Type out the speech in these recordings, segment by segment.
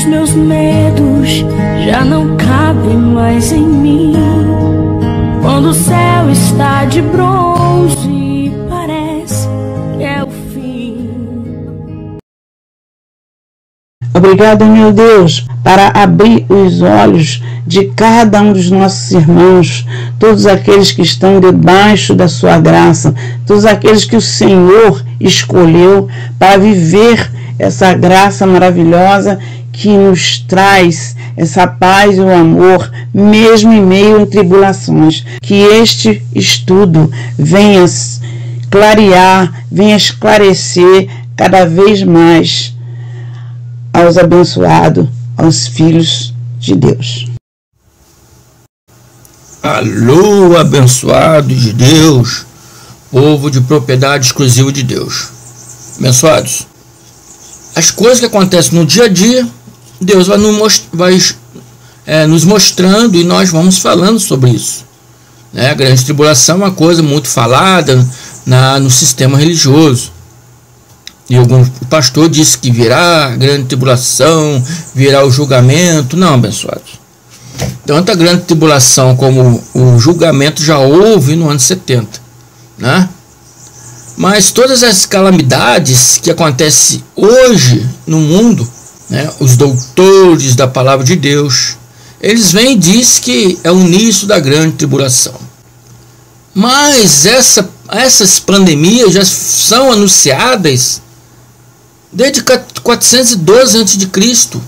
Os meus medos já não cabem mais em mim. Quando o céu está de bronze, parece que é o fim. Obrigado, meu Deus, para abrir os olhos de cada um dos nossos irmãos, todos aqueles que estão debaixo da sua graça, todos aqueles que o Senhor escolheu para viver essa graça maravilhosa que nos traz essa paz e o amor, mesmo em meio a tribulações. Que este estudo venha clarear, venha esclarecer cada vez mais aos abençoados, aos filhos de Deus. Alô, abençoados de Deus, povo de propriedade exclusiva de Deus. Abençoados, as coisas que acontecem no dia a dia Deus vai, nos, vai é, nos mostrando e nós vamos falando sobre isso. Né? A grande tribulação é uma coisa muito falada na, no sistema religioso. E algum pastor disse que virá a grande tribulação, virá o julgamento. Não, abençoados. Tanto a grande tribulação como o julgamento já houve no ano 70. Né? Mas todas as calamidades que acontecem hoje no mundo né, os doutores da palavra de Deus, eles vêm e dizem que é o início da grande tribulação. Mas essa, essas pandemias já são anunciadas desde 412 a.C.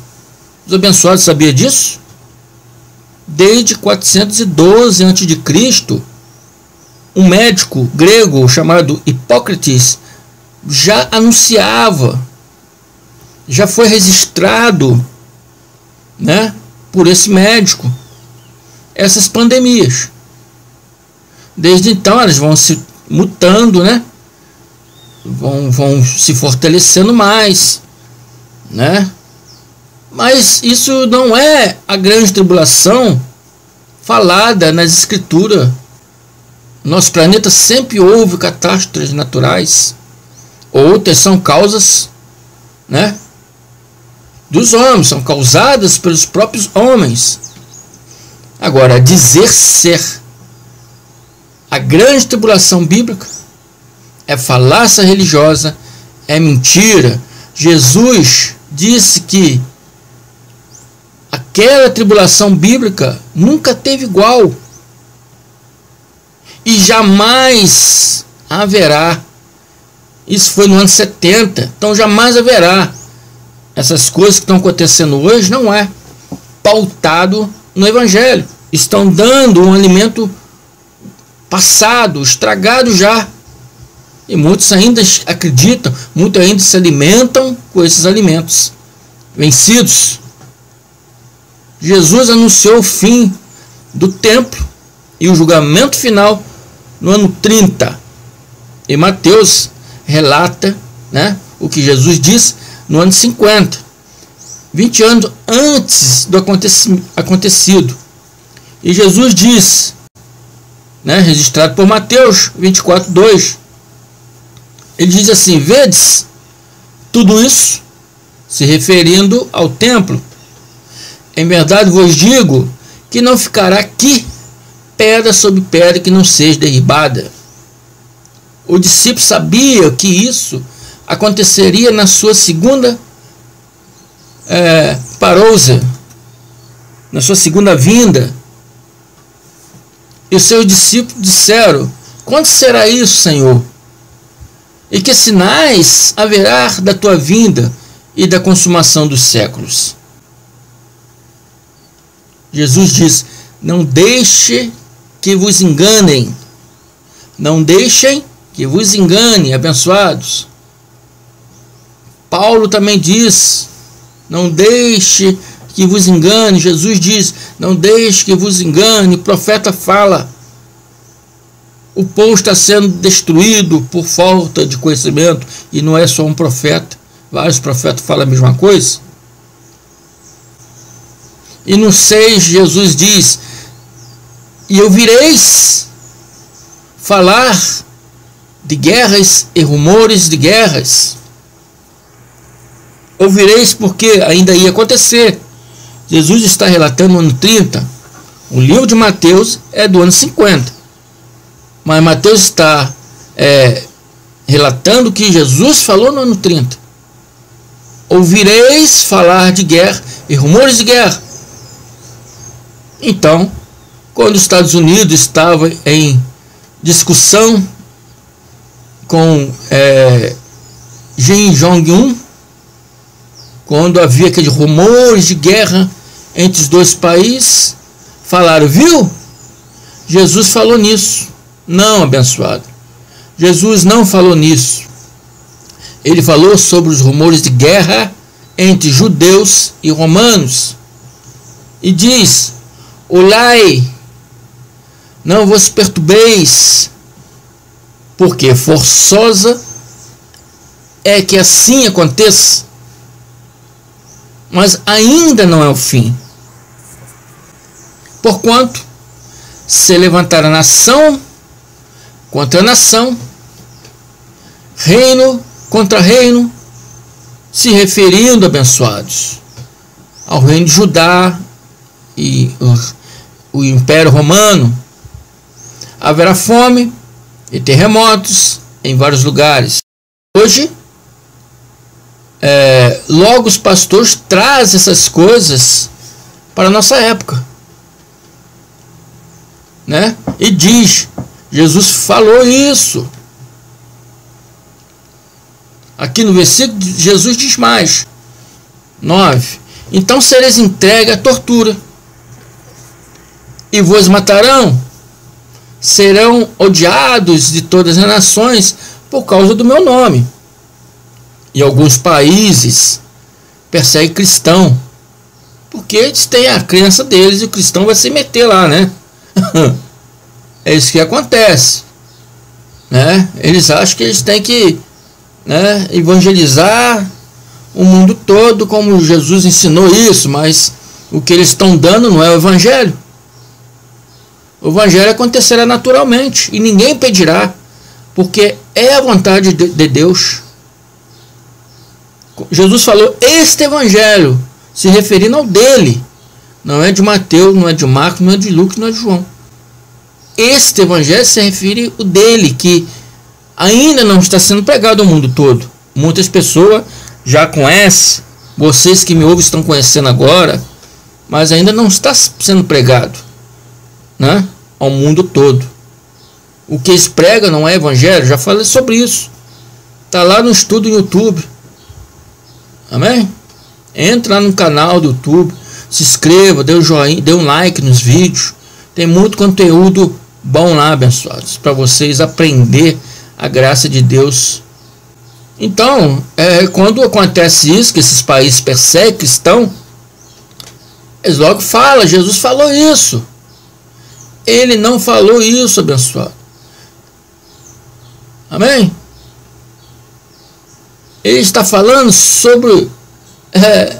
Os abençoados sabiam disso? Desde 412 a.C., um médico grego chamado Hipócrates já anunciava já foi registrado né, por esse médico essas pandemias. Desde então elas vão se mutando, né? Vão, vão se fortalecendo mais, né? Mas isso não é a grande tribulação falada nas escrituras. Nosso planeta sempre houve catástrofes naturais. Outras são causas, né? Dos homens, são causadas pelos próprios homens. Agora, dizer ser a grande tribulação bíblica é falácia religiosa, é mentira. Jesus disse que aquela tribulação bíblica nunca teve igual e jamais haverá. Isso foi no ano 70, então jamais haverá essas coisas que estão acontecendo hoje não é pautado no Evangelho. Estão dando um alimento passado, estragado já. E muitos ainda acreditam, muitos ainda se alimentam com esses alimentos vencidos. Jesus anunciou o fim do templo e o julgamento final no ano 30. E Mateus relata né, o que Jesus disse no ano 50, 20 anos antes do acontecido. E Jesus diz, né, registrado por Mateus 24, 2, ele diz assim: Vedes tudo isso, se referindo ao templo. Em verdade vos digo que não ficará aqui pedra sobre pedra que não seja derribada. O discípulo sabia que isso aconteceria na sua segunda é, parousa, na sua segunda vinda. E os seus discípulos disseram: Quando será isso, Senhor? E que sinais haverá da tua vinda e da consumação dos séculos? Jesus diz: Não deixe que vos enganem. Não deixem que vos engane, abençoados. Paulo também diz: não deixe que vos engane. Jesus diz: não deixe que vos engane. O profeta fala: o povo está sendo destruído por falta de conhecimento. E não é só um profeta, vários profetas falam a mesma coisa. E no 6, Jesus diz: E ouvireis falar de guerras e rumores de guerras. Ouvireis porque ainda ia acontecer. Jesus está relatando no ano 30. O livro de Mateus é do ano 50. Mas Mateus está é, relatando que Jesus falou no ano 30. Ouvireis falar de guerra e rumores de guerra. Então, quando os Estados Unidos estava em discussão com é, Kim Jong-un, quando havia aqueles rumores de guerra entre os dois países, falaram, viu? Jesus falou nisso. Não, abençoado. Jesus não falou nisso. Ele falou sobre os rumores de guerra entre judeus e romanos. E diz: Olai, não vos perturbeis, porque forçosa é que assim aconteça, mas ainda não é o fim. Porquanto se levantará nação contra nação, reino contra reino, se referindo, abençoados, ao reino de Judá e o, o Império Romano. Haverá fome e terremotos em vários lugares. Hoje, é, logo os pastores trazem essas coisas para a nossa época. Né? E diz Jesus falou isso. Aqui no versículo, Jesus diz mais. 9. Então sereis entregue à tortura, e vos matarão. Serão odiados de todas as nações por causa do meu nome. E alguns países perseguem cristão, porque eles têm a crença deles e o cristão vai se meter lá, né? É isso que acontece. Né? Eles acham que eles têm que né, evangelizar o mundo todo, como Jesus ensinou isso, mas o que eles estão dando não é o evangelho. O evangelho acontecerá naturalmente e ninguém pedirá, porque é a vontade de Deus. Jesus falou este evangelho, se referindo ao dele. Não é de Mateus, não é de Marcos, não é de Lucas, não é de João. Este evangelho se refere o dele, que ainda não está sendo pregado ao mundo todo. Muitas pessoas já conhecem, vocês que me ouvem estão conhecendo agora, mas ainda não está sendo pregado né, ao mundo todo. O que eles pregam não é evangelho, já falei sobre isso. Está lá no estudo no YouTube. Amém? Entra lá no canal do YouTube, se inscreva, dê um joinha, dê um like nos vídeos. Tem muito conteúdo bom lá, abençoados, para vocês aprender a graça de Deus. Então, é, quando acontece isso, que esses países perseguem cristão, eles logo falam, Jesus falou isso. Ele não falou isso, abençoado. Amém? Ele está falando sobre é,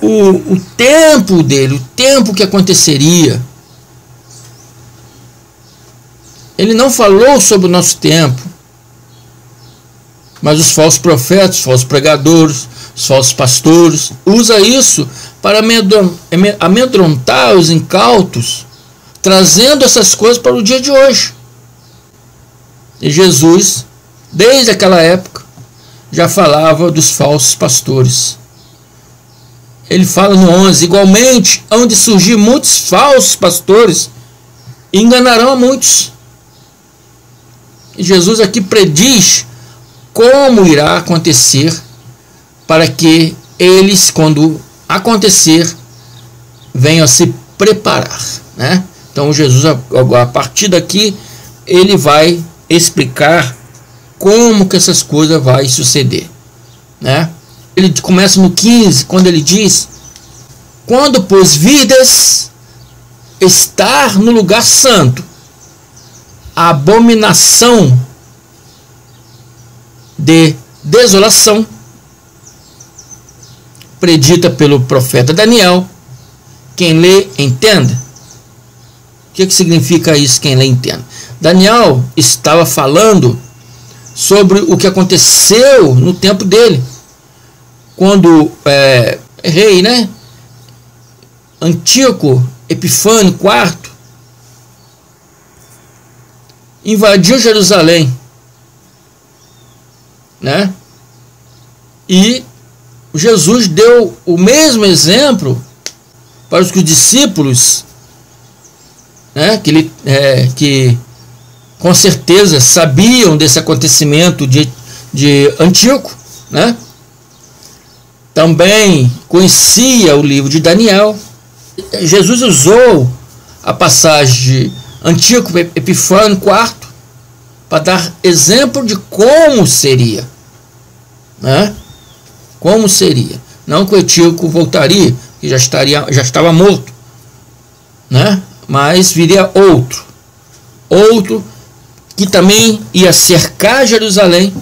o, o tempo dele, o tempo que aconteceria. Ele não falou sobre o nosso tempo. Mas os falsos profetas, os falsos pregadores, os falsos pastores, usa isso para amedrontar os incautos, trazendo essas coisas para o dia de hoje. E Jesus, desde aquela época, já falava dos falsos pastores. Ele fala no 11: igualmente, onde surgir muitos falsos pastores, enganarão a muitos. Jesus aqui prediz como irá acontecer para que eles, quando acontecer, venham a se preparar. Né? Então Jesus, a partir daqui, ele vai explicar como que essas coisas vai suceder. Né? Ele começa no 15, quando ele diz, quando pois vidas estar no lugar santo, a abominação de desolação predita pelo profeta Daniel. Quem lê, entenda. O que, que significa isso? Quem lê, entenda. Daniel estava falando sobre o que aconteceu no tempo dele. quando é, rei, né? Antíoco Epifânio IV invadiu Jerusalém, né? E Jesus deu o mesmo exemplo para os discípulos, né? Que ele, é, que com certeza sabiam desse acontecimento de, de Antíoco, né? Também conhecia o livro de Daniel. Jesus usou a passagem de Antíoco Epifânio IV para dar exemplo de como seria, né? Como seria? Não que o Antíoco voltaria, que já estaria, já estava morto, né? Mas viria outro, outro que também ia cercar Jerusalém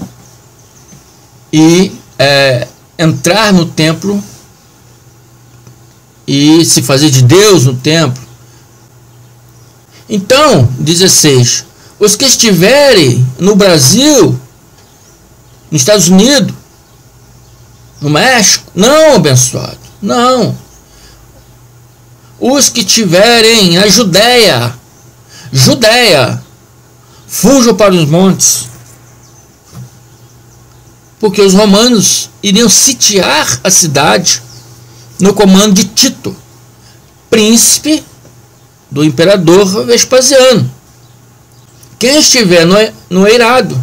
e é, entrar no templo e se fazer de Deus no templo. Então, 16. Os que estiverem no Brasil, nos Estados Unidos, no México, não, abençoado, não. Os que estiverem na Judéia, Judéia, Fujam para os montes. Porque os romanos iriam sitiar a cidade no comando de Tito, príncipe do imperador Vespasiano. Quem estiver no, eirado,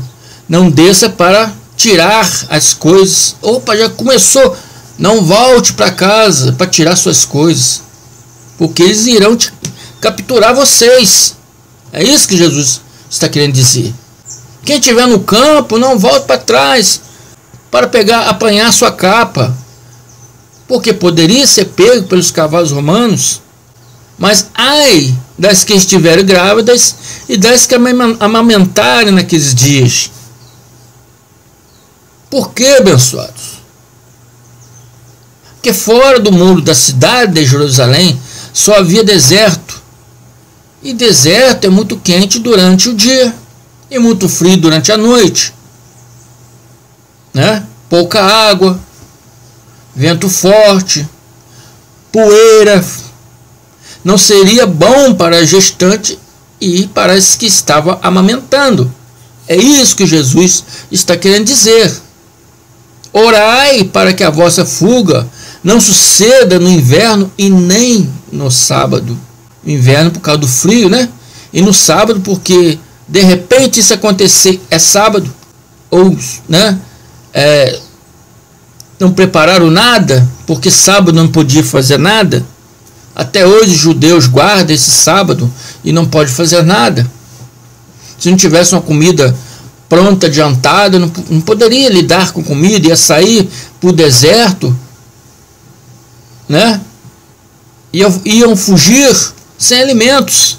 não desça para tirar as coisas. Opa, já começou. Não volte para casa para tirar suas coisas, porque eles irão te capturar vocês. É isso que Jesus está querendo dizer. Quem estiver no campo, não volte para trás para pegar, apanhar sua capa, porque poderia ser pego pelos cavalos romanos. Mas ai das que estiverem grávidas e das que amamentarem naqueles dias. Por que, abençoados? Porque fora do muro da cidade de Jerusalém só havia deserto e deserto é muito quente durante o dia e muito frio durante a noite. Né? Pouca água, vento forte, poeira. Não seria bom para a gestante e para as que estavam amamentando. É isso que Jesus está querendo dizer. Orai para que a vossa fuga não suceda no inverno e nem no sábado inverno por causa do frio, né? E no sábado, porque de repente isso acontecer é sábado, ou né? É, não prepararam nada, porque sábado não podia fazer nada. Até hoje os judeus guardam esse sábado e não pode fazer nada. Se não tivesse uma comida pronta, adiantada, não, não poderia lidar com comida, ia sair para o deserto, né? Iam, iam fugir sem alimentos.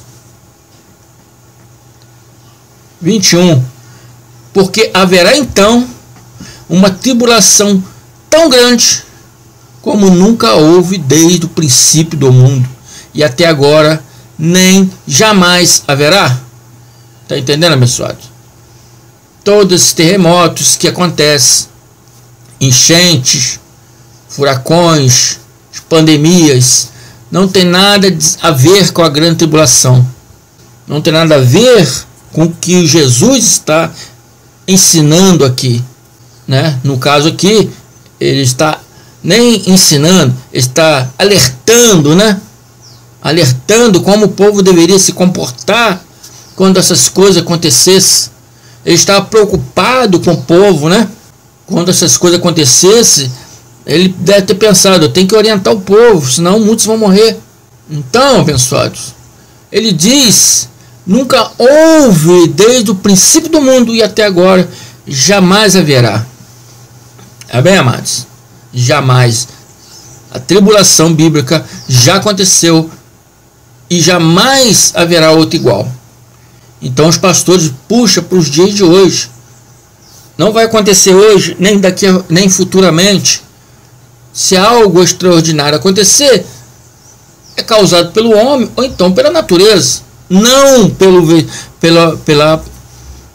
21. Porque haverá então uma tribulação tão grande como nunca houve desde o princípio do mundo e até agora nem jamais haverá. Está entendendo, abençoado? Todos os terremotos que acontecem, enchentes, furacões, pandemias, não tem nada a ver com a grande tribulação. Não tem nada a ver com o que Jesus está ensinando aqui. Né? No caso aqui, ele está nem ensinando, está alertando, né? Alertando como o povo deveria se comportar quando essas coisas acontecessem. Ele estava preocupado com o povo, né? Quando essas coisas acontecessem, ele deve ter pensado, eu tenho que orientar o povo, senão muitos vão morrer. Então, abençoados, ele diz: nunca houve desde o princípio do mundo e até agora, jamais haverá. Bem, amados? Jamais. A tribulação bíblica já aconteceu e jamais haverá outra igual. Então os pastores puxam para os dias de hoje. Não vai acontecer hoje, nem daqui, nem futuramente se algo extraordinário acontecer, é causado pelo homem ou então pela natureza, não pelo, pela, pela,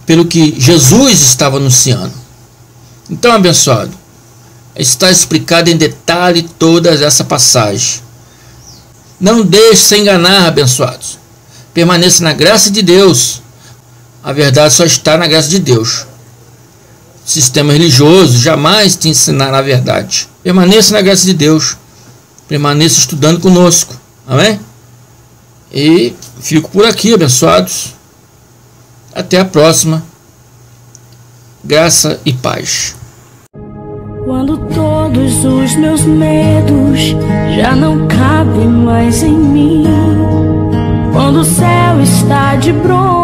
pelo que Jesus estava anunciando. Então, abençoado, está explicado em detalhe toda essa passagem. Não deixe se enganar, abençoados. Permaneça na graça de Deus. A verdade só está na graça de Deus. Sistema religioso jamais te ensinará a verdade. Permaneça na graça de Deus. Permaneça estudando conosco. Amém? E fico por aqui, abençoados. Até a próxima. Graça e paz. Quando todos os meus medos já não cabem mais em mim, quando o céu está de bronze